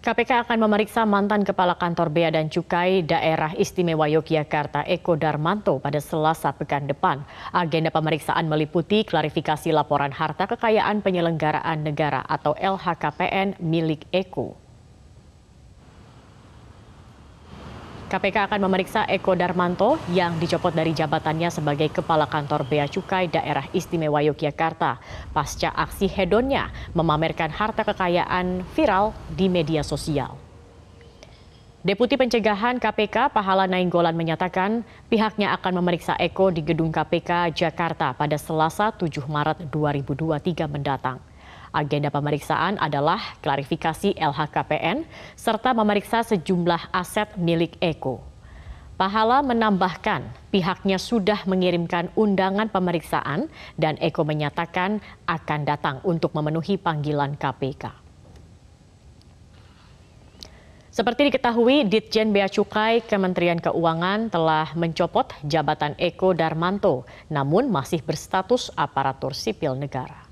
KPK akan memeriksa mantan Kepala Kantor Bea dan Cukai Daerah Istimewa Yogyakarta Eko Darmanto pada Selasa pekan depan. Agenda pemeriksaan meliputi klarifikasi laporan harta kekayaan penyelenggaraan negara atau LHKPN milik Eko. KPK akan memeriksa Eko Darmanto yang dicopot dari jabatannya sebagai Kepala Kantor Bea Cukai Daerah Istimewa Yogyakarta pasca aksi hedonnya memamerkan harta kekayaan viral di media sosial. Deputi Pencegahan KPK Pahala Nainggolan menyatakan pihaknya akan memeriksa Eko di gedung KPK Jakarta pada Selasa 7 Maret 2023 mendatang. Agenda pemeriksaan adalah klarifikasi LHKPN serta memeriksa sejumlah aset milik Eko. Pahala menambahkan pihaknya sudah mengirimkan undangan pemeriksaan dan Eko menyatakan akan datang untuk memenuhi panggilan KPK. Seperti diketahui, Ditjen Bea Cukai Kementerian Keuangan telah mencopot jabatan Eko Darmanto, namun masih berstatus aparatur sipil negara.